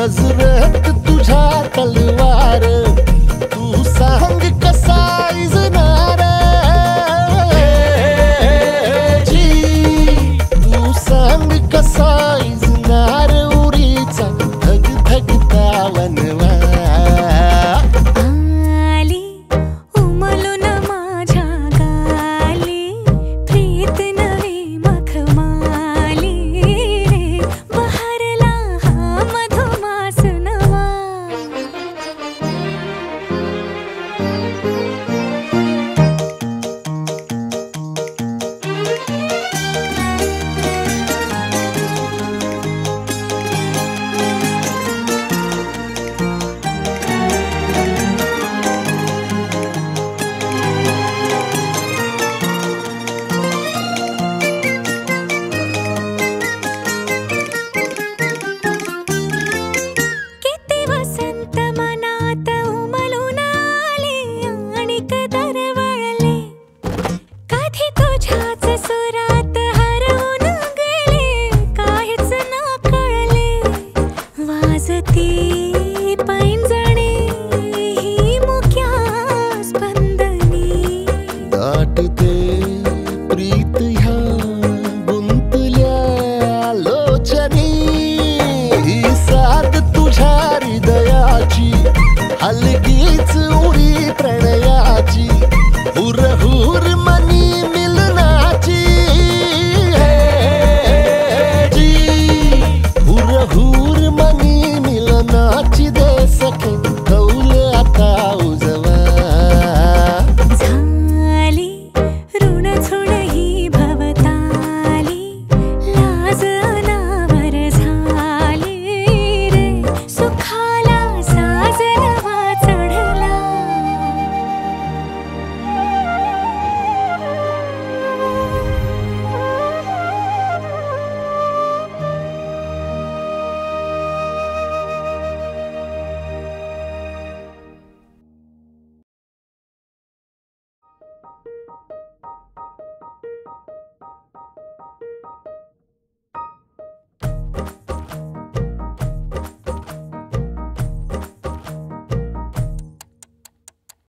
नजरेत तुझा तलवार तू सांग कसा इजणार जी तू सांग कसा इजणार उरीचा धग धगता वनवा